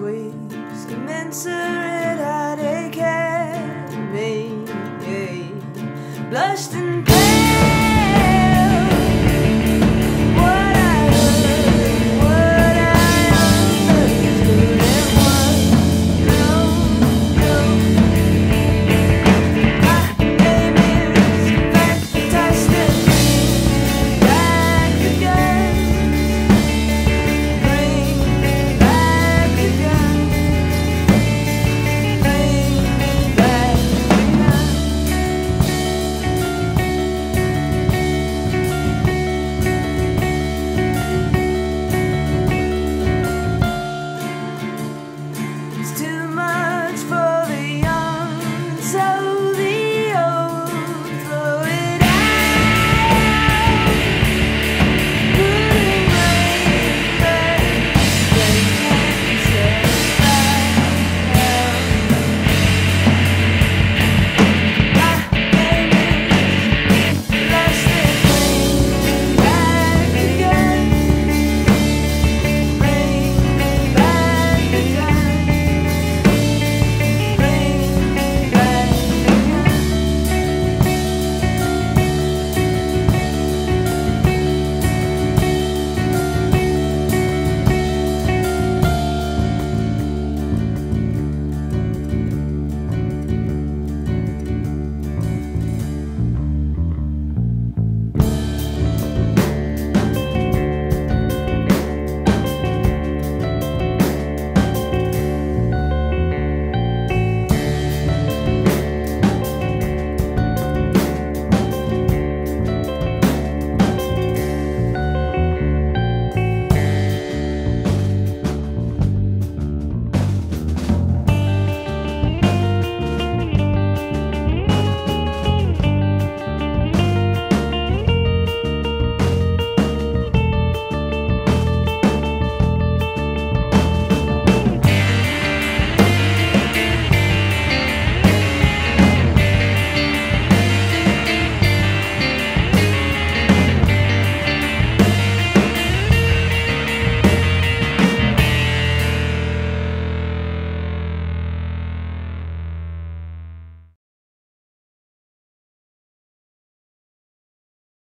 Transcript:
waves commensurate how they can be. Blushed in